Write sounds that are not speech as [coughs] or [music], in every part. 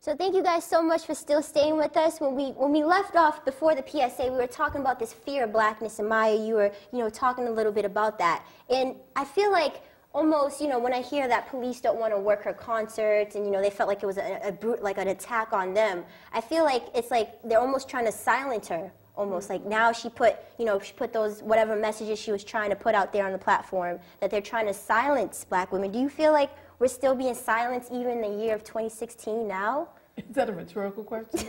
So thank you guys so much for still staying with us. When we when we left off before the PSA, we were talking about this fear of blackness, and Myia, you were you know talking a little bit about that. And I feel like almost you know when I hear that police don't want to work her concerts, and you know they felt like it was a, a like an attack on them. I feel like it's like they're almost trying to silence her. Almost like now she put, you know, she put those whatever messages she was trying to put out there on the platform that they're trying to silence black women. Do you feel like we're still being silenced even in the year of 2016 now? [laughs] Is that a rhetorical question? [laughs]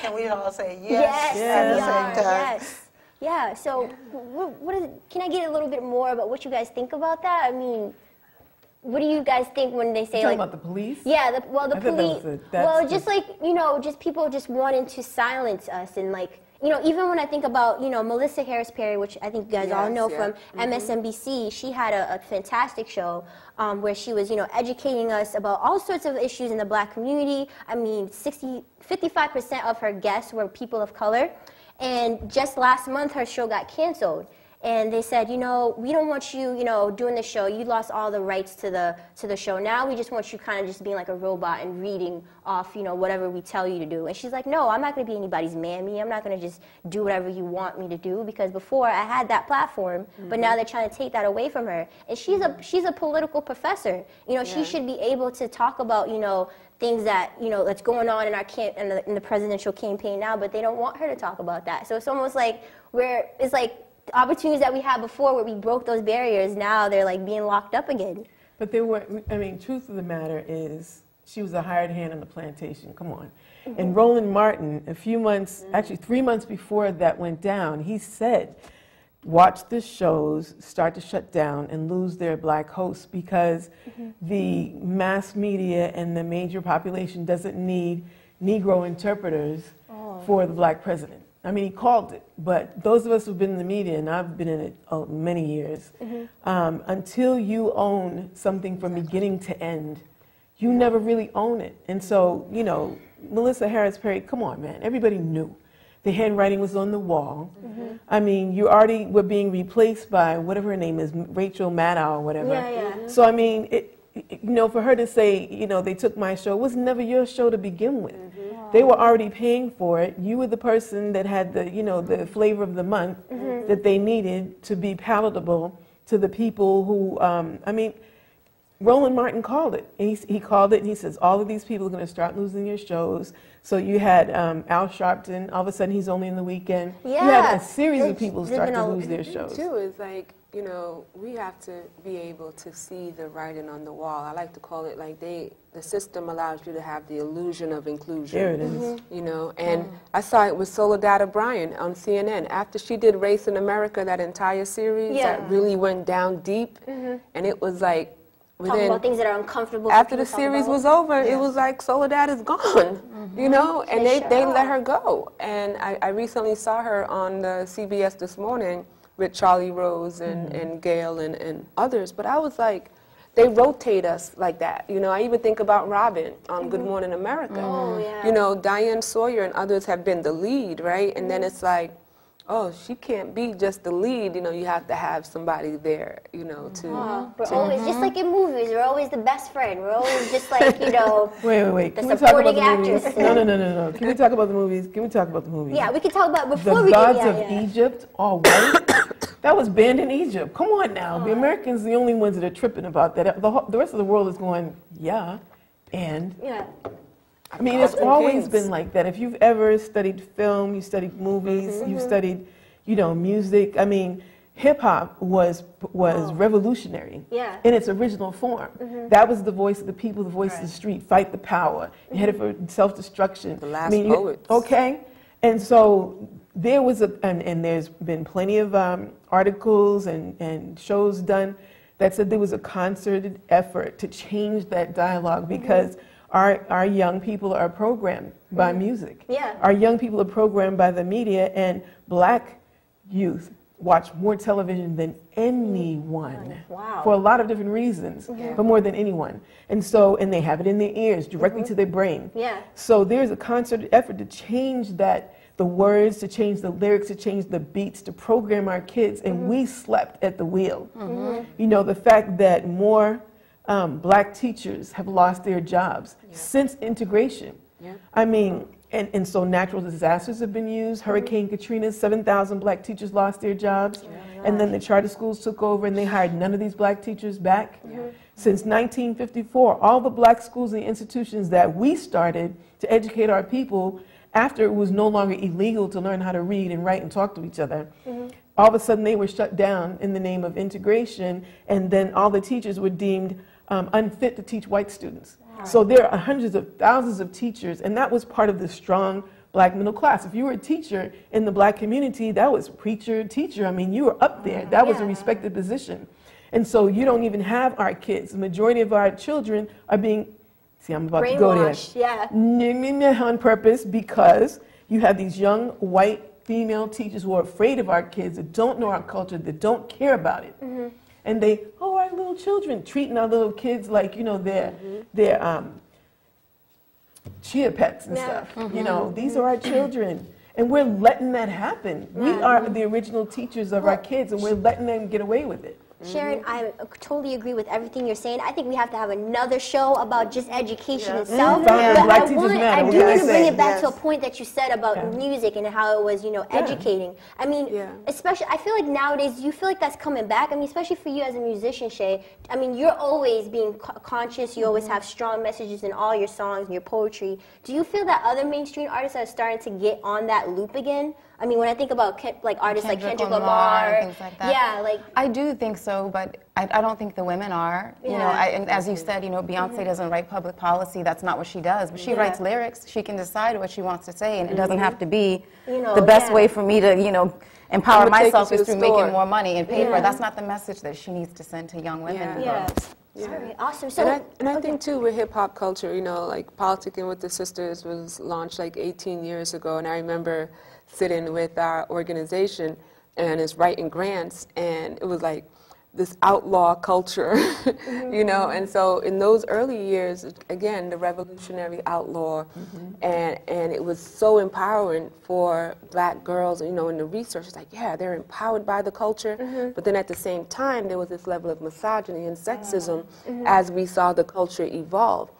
Can we all say yes, yes, at the same time? Yes. Yeah, so what, what is, can I get a little bit more about what you guys think about that? I mean, what do you guys think when they say You're like about the police? Yeah, the, well the I thought that was police. the- Well, just like you know, just people just wanting to silence us and like you know, even when I think about you know Melissa Harris Perry, which I think you guys all know yeah. from Mm-hmm. MSNBC, she had a, a fantastic show um, where she was you know educating us about all sorts of issues in the black community. I mean, 60, 55% of her guests were people of color, and just last month her show got canceled and they said, you know, we don't want you, you know, doing the show. You lost all the rights to the to the show. Now we just want you kind of just being like a robot and reading off, you know, whatever we tell you to do. And she's like, no, I'm not going to be anybody's mammy. I'm not going to just do whatever you want me to do because before I had that platform, but mm-hmm. now they're trying to take that away from her. And she's a mm-hmm. she's a political professor. You know, she should be able to talk about, you know, things that you know that's going on in our camp in the, in the presidential campaign now, but they don't want her to talk about that. So it's almost like we're it's like the opportunities that we had before where we broke those barriers. Now they're like being locked up again. But they were, I mean, truth of the matter is, she was a hired hand on the plantation. Come on. Mm-hmm. And Roland Martin, a few months, actually three months before that went down, he said, watch the shows start to shut down and lose their black hosts because mm-hmm. the mass media and the major population doesn't need Negro interpreters oh. for the black president. I mean, he called it, but those of us who've been in the media, and I've been in it oh, many years, mm-hmm. um, until you own something from beginning to end, you never really own it. And so, you know, Melissa Harris Perry, come on, man, everybody knew. The handwriting was on the wall. Mm-hmm. I mean, you already were being replaced by whatever her name is, Rachel Maddow or whatever. Yeah, yeah. Mm-hmm. So, I mean, it, it- you know, for her to say, you know, they took my show, it was never your show to begin with. They were already paying for it. You were the person that had the, you know, the flavor of the month that they needed to be palatable to the people who, um, I mean, Roland Martin called it. He, he called it and he says, all of these people are going to start losing your shows. So you had um, Al Sharpton, all of a sudden he's only in the weekend. You Yeah. had a series of people there's start to lose their The thing, shows. Too is like you know we have to be able to see the writing on the wall. I like to call it like they the system allows you to have the illusion of inclusion. There it is. You know, and I saw it with Soledad O'Brien on CNN after she did Race in America, that entire series Yeah. that really went down deep, and it was like Talking about things that are uncomfortable. after the people to talk series was over, it was like Soledad is gone, mm-hmm. you know, and They they, let her go. And I, I recently saw her on the CBS this morning with Charlie Rose and, mm-hmm. and Gail and, and others, but I was like, they rotate us like that. You know, I even think about Robin on Good mm-hmm. Morning America. Oh, yeah. You know, Diane Sawyer and others have been the lead, right? And then it's like, oh, she can't be just the lead. You know, you have to have somebody there, you know, to. Uh-huh. We're to- always just like in movies. We're always the best friend. We're always just like you know. [laughs] Wait, wait, wait. The Can we talk about the movies? actress. No, no, no, no, no. Can we talk about the movies? Can we talk about the movies? Yeah, we can talk about before The we gods get of yeah, yeah. Egypt, all white. [coughs] that was banned in Egypt. Come on now. The oh. Americans, are the only ones that are tripping about that. The, the rest of the world is going, yeah, and. Yeah. I mean, it's always Kings. been like that. If you've ever studied film, you studied movies, Mm-hmm. you've studied, you know, music. I mean, hip hop was was revolutionary Oh. Yeah. Mm-hmm. in its original form. That was the voice of the people, the voice of the street. Fight the power. You had it for self destruction. The last I mean, poets. Okay, and so there was a, and, and there's been plenty of um, articles and, and shows done that said there was a concerted effort to change that dialogue Mm-hmm. because our, our young people are programmed by mm-hmm. music. Mm-hmm. Yeah. Our young people are programmed by the media, and black youth watch more television than anyone Wow. for a lot of different reasons, mm-hmm. but more than anyone. And so, and they have it in their ears, directly to mm-hmm. their brain. Yeah. So there's a concerted effort to change that, the words, to change the lyrics, to change the beats, to program our kids, and we slept at the wheel. You know, the fact that more um, black teachers have lost their jobs since integration. Yeah. I mean, and, and so natural disasters have been used. Hurricane Katrina, 7,000 black teachers lost their jobs. And then the charter schools took over and they hired none of these black teachers back. Since 1954, all the black schools and institutions that we started to educate our people after it was no longer illegal to learn how to read and write and talk to each other, all of a sudden they were shut down in the name of integration, and then all the teachers were deemed um, unfit to teach white students. So there are hundreds of thousands of teachers, and that was part of the strong black middle class. If you were a teacher in the black community, that was preacher, teacher. I mean, you were up there. That was a respected position. And so you don't even have our kids. The majority of our children are being, see, I'm about to go there. Yeah. On purpose because you have these young white female teachers who are afraid of our kids, that don't know our culture, that don't care about it. Mm-hmm. And they, oh, our little children, treating our little kids like, you know, they're, Mm-hmm. they're um, chia pets and Yeah. stuff. You know, these are our children. And we're letting that happen. We are the original teachers of our kids, and we're letting them get away with it. Sharon, mm-hmm. I totally agree with everything you're saying. I think we have to have another show about just education itself. Mm-hmm. Fine, But Black I, want, Matter, I do want to bring it back to a point that you said about Yeah. music and how it was, you know, educating. I mean, Yeah. especially, I feel like nowadays, you feel like that's coming back. I mean, especially for you as a musician, Shea. I mean, you're always being co- conscious. You always mm-hmm. have strong messages in all your songs and your poetry. Do you feel that other mainstream artists are starting to get on that loop again? I mean, when I think about Ken- like artists like Kendrick Kendrick Lamar Lamar, and things like that. yeah, like I do think so, but I, I don't think the women are. You know, I, and as you said, you know, Beyonce mm-hmm. doesn't write public policy. That's not what she does. But she Yeah. writes lyrics. She can decide what she wants to say, and it doesn't mm-hmm. have to be You know, the best yeah. way for me to, you know, empower I'ma take you myself is through store. making more money and paper. Yeah. That's not the message that she needs to send to young women. Yeah. Yeah. All right, awesome. So, and I, and I okay. think too with hip hop culture, you know, like Politicking with the Sisters was launched like 18 years ago, and I remember sitting with our organization and is writing grants, and it was like this outlaw culture, [laughs] you know. Mm-hmm. And so in those early years, again, the revolutionary outlaw, mm-hmm. and and it was so empowering for black girls, you know. In the research, it's like, yeah, they're empowered by the culture, mm-hmm. but then at the same time, there was this level of misogyny and sexism as we saw the culture evolve.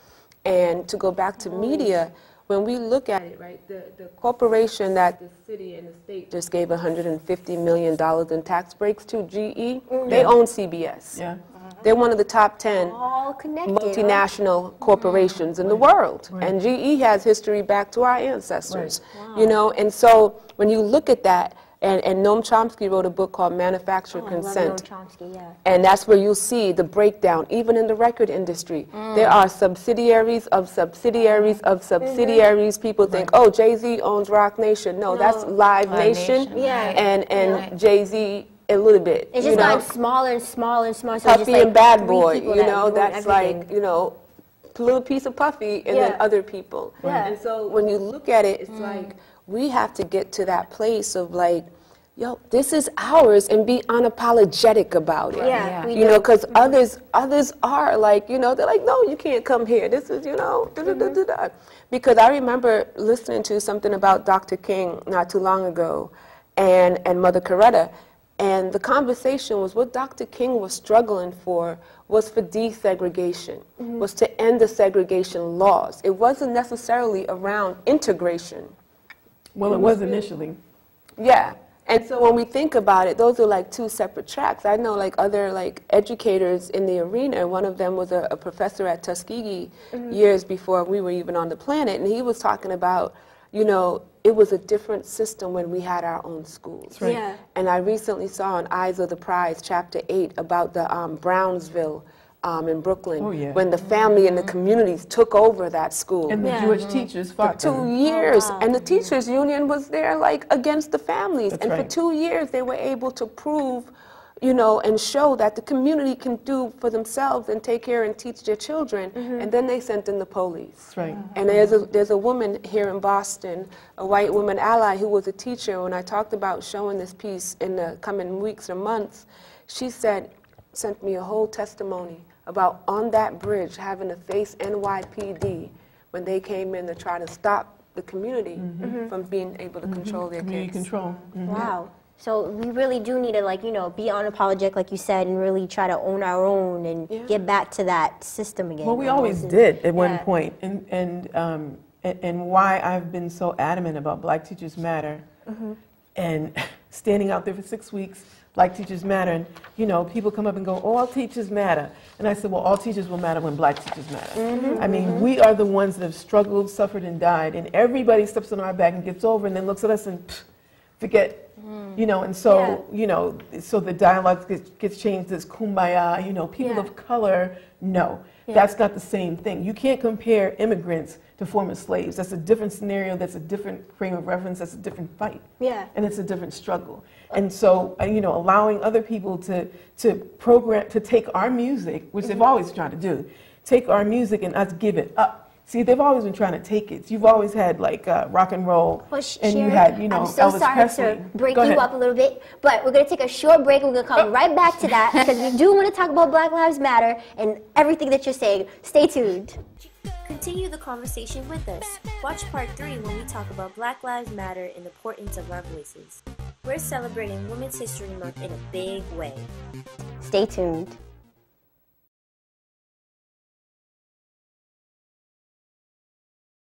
And to go back to media, when we look at it, right, the, the corporation that the city and the state just gave $150 million in tax breaks to, GE, they mm-hmm. own CBS. Yeah. They're one of the top 10 all connected. huh? multinational mm-hmm. corporations in the world. And GE has history back to our ancestors. You know, and so when you look at that, and, and Noam Chomsky wrote a book called Manufactured Oh, Consent. Noam Chomsky, yeah. And that's where you'll see the breakdown, even in the record industry. There are subsidiaries of subsidiaries of subsidiaries. People think, oh, Jay Z owns Roc Nation. No, that's Live, Live Nation, Nation. Yeah. and, and Right. Jay Z a little bit. It's you just gotten smaller and smaller and smaller. So Puffy like and Bad Boy, you know, that's like, you know, a little piece of Puffy and Yeah. then other people. Yeah. And so when you look at it, it's Mm. like we have to get to that place of like, yo, this is ours and be unapologetic about it. Yeah, Yeah. we You do. know, because others, others are like, you know, they're like, no, you can't come here. This is, you know, da da da mm-hmm. da da. Because I remember listening to something about Dr. King not too long ago, and and Mother Coretta, and the conversation was what Dr. King was struggling for was for desegregation, mm-hmm. was to end the segregation laws. It wasn't necessarily around integration. Well, it was initially. Yeah. And so when we think about it, those are like two separate tracks. I know like other like educators in the arena. One of them was a, a professor at Tuskegee years before we were even on the planet, and he was talking about, you know, it was a different system when we had our own schools. right. Yeah. And I recently saw on Eyes of the Prize, chapter eight, about the um, Brownsville um, in Brooklyn, Oh, yeah. when the family and the communities took over that school And the Yeah. Jewish teachers fought two them. years, wow. and the teachers' union was there, like against the families. That's and for two years, they were able to prove, you know, and show that the community can do for themselves and take care and teach their children. And then they sent in the police. That's right. And there's a, there's a woman here in Boston, a white woman ally who was a teacher. When I talked about showing this piece in the coming weeks or months, she said, sent me a whole testimony about on that bridge having to face NYPD when they came in to try to stop the community from being able to control their Community kids. control. Mhm. Wow. So we really do need to like, you know, be unapologetic, like you said, and really try to own our own and Yeah. get back to that system again. Well, we almost. always And- did at one yeah. point, and and um, and, and why I've been so adamant about Black Teachers Matter, Mm-hmm. and [laughs] standing out there for six weeks, Black Teachers Matter, and you know, people come up and go, all teachers matter, and I said, well, all teachers will matter when Black teachers matter. Mm-hmm. I mean, we are the ones that have struggled, suffered, and died, and everybody steps on our back and gets over, and then looks at us and pff, forget. You know, and so you know, so the dialogue gets, gets changed as kumbaya. You know, people Yeah. of color, no, Yeah. that's not the same thing. You can't compare immigrants to former slaves. That's a different scenario. That's a different frame of reference. That's a different fight, Yeah. and it's a different struggle. And so, uh, you know, allowing other people to to program to take our music, which they've always tried to do, take our music and us give it up. See, they've always been trying to take it. You've always had like uh, rock and roll, Well, sh- and you had, you know, I'm so Elvis sorry Presley. to break Go you ahead. up a little bit, but we're going to take a short break. We're going to come right back to that because we do want to talk about Black Lives Matter and everything that you're saying. Stay tuned. Continue the conversation with us. Watch part 3 when we talk about Black Lives Matter and the importance of our voices. We're celebrating Women's History Month in a big way. Stay tuned.